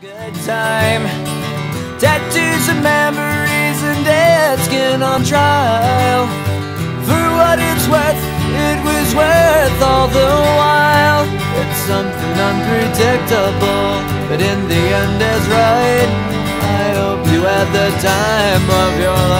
Good time. Tattoos and memories and dead skin on trial. For what it's worth, it was worth all the while. It's something unpredictable, but in the end is right. I hope you had the time of your life.